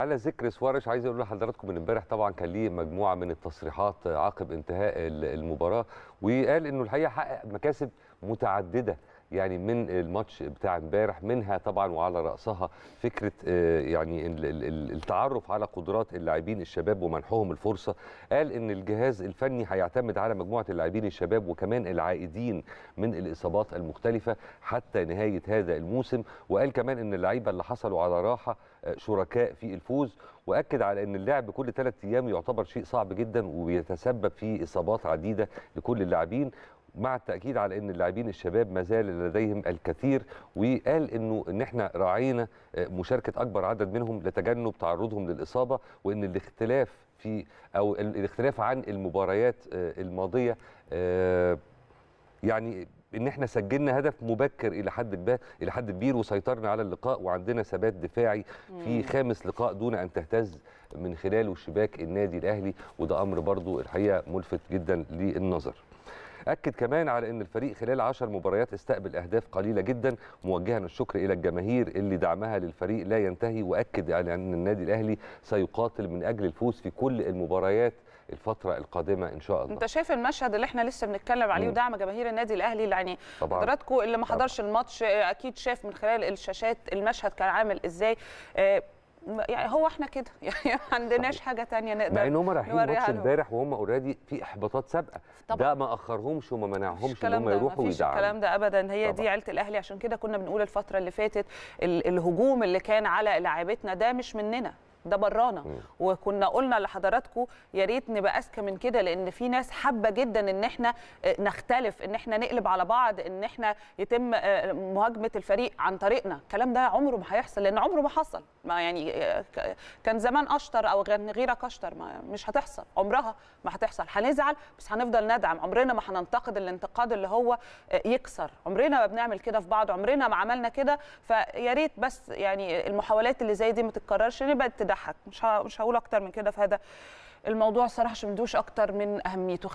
على ذكر سوارش عايز أقول لحضراتكم إن إمبارح طبعا كان ليه مجموعة من التصريحات عقب انتهاء المباراة وقال إنه الحقيقة حقق مكاسب متعددة. يعني من الماتش بتاع امبارح منها طبعا وعلى رأسها فكرة يعني التعرف على قدرات اللاعبين الشباب ومنحهم الفرصة. قال إن الجهاز الفني هيعتمد على مجموعة اللاعبين الشباب وكمان العائدين من الإصابات المختلفة حتى نهاية هذا الموسم. وقال كمان إن اللعيبة اللي حصلوا على راحة شركاء في الفوز. وأكد على إن اللعب كل ثلاث أيام يعتبر شيء صعب جدا وبيتسبب في إصابات عديدة لكل اللاعبين. مع التأكيد على إن اللاعبين الشباب ما زال لديهم الكثير وقال إنه إن إحنا راعينا مشاركة أكبر عدد منهم لتجنب تعرضهم للإصابة وإن الاختلاف في أو الاختلاف عن المباريات الماضية يعني إن إحنا سجلنا هدف مبكر إلى حد كبير إلى حد كبير وسيطرنا على اللقاء وعندنا ثبات دفاعي في خامس لقاء دون أن تهتز من خلاله شباك النادي الأهلي وده أمر برضو الحقيقة ملفت جدا للنظر. أكد كمان على إن الفريق خلال 10 مباريات استقبل أهداف قليلة جدا موجها الشكر إلى الجماهير اللي دعمها للفريق لا ينتهي وأكد على إن النادي الأهلي سيقاتل من أجل الفوز في كل المباريات الفترة القادمة إن شاء الله. أنت شايف المشهد اللي إحنا لسه بنتكلم عليه ودعم جماهير النادي الأهلي؟ يعني حضراتكم اللي ما حضرش الماتش أكيد شاف من خلال الشاشات المشهد كان عامل إزاي. يعني هو إحنا كده. يعني ما عندناش حاجة ثانية نقدر مع ان هم رايحين ماتش امبارح وهم اوريدي في إحباطات سابقة. ده ما أخرهمش وما منعهمش إن هم يروحوا ويدعموا الكلام ده ابدا. هي طبعا. دي عيلة الأهلي. عشان كده كنا بنقول الفترة اللي فاتت الهجوم اللي كان على لاعبتنا ده مش مننا. ده برانا. وكنا قلنا لحضراتكم يا ريت نبقى أذكى من كده لأن في ناس حابة جدا إن إحنا نختلف إن إحنا نقلب على بعض إن إحنا يتم مهاجمة الفريق عن طريقنا. الكلام ده عمره ما هيحصل لأن عمره ما حصل. ما يعني كان زمان أشطر أو غيرك أشطر ما مش هتحصل. عمرها ما هتحصل. هنزعل بس هنفضل ندعم. عمرنا ما هننتقد الانتقاد اللي هو يكسر. عمرنا ما بنعمل كده في بعض عمرنا ما عملنا كده. فيا ريت بس يعني المحاولات اللي زي دي ما تتكررش نبقى تضحك مش مش هقول أكتر من كده في هذا الموضوع صراحة عشان مدوش أكتر من أهميته.